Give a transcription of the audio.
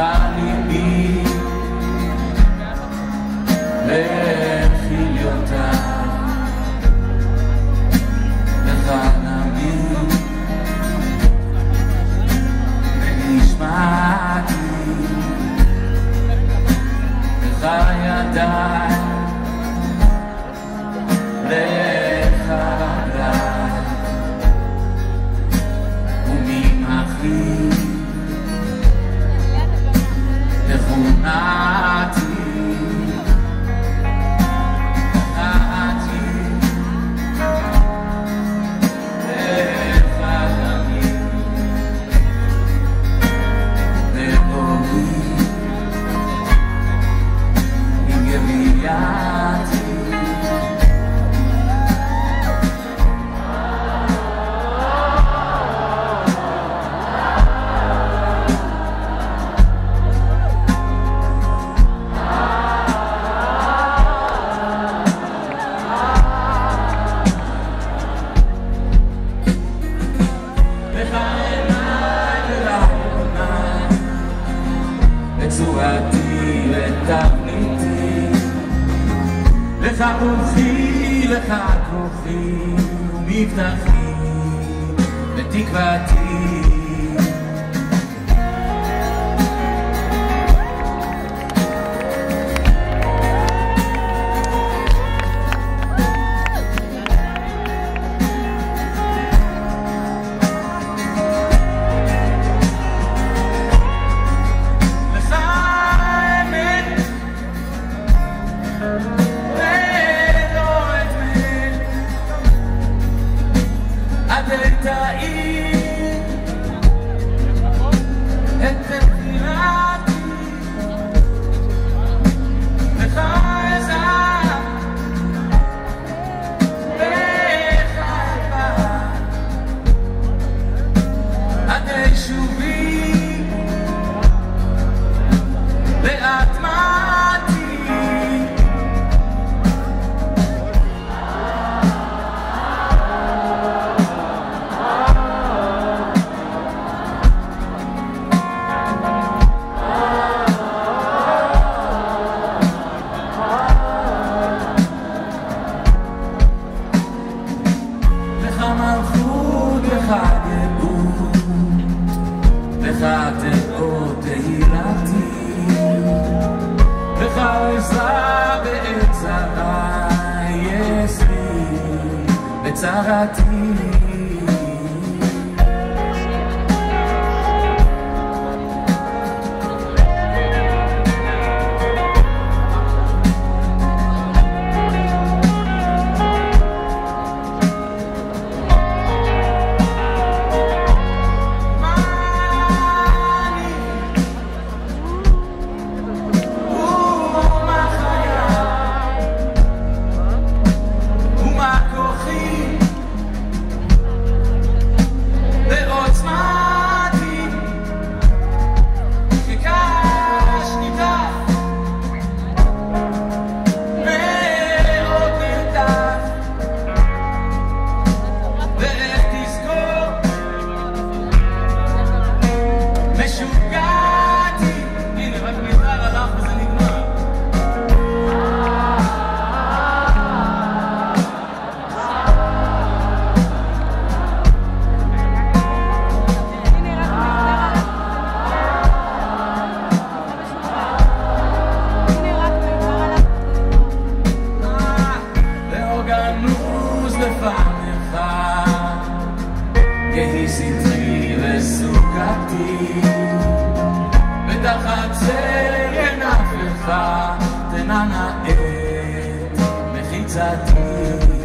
I need 啊。לצורתי, לתבניתי, לך רוחי, לך כוחי ומבטחי, ותקוותי daim paradis. לפניך, יהי סטרי וסוכתי, ותחת צל ינפך, תננה את מחיצתי.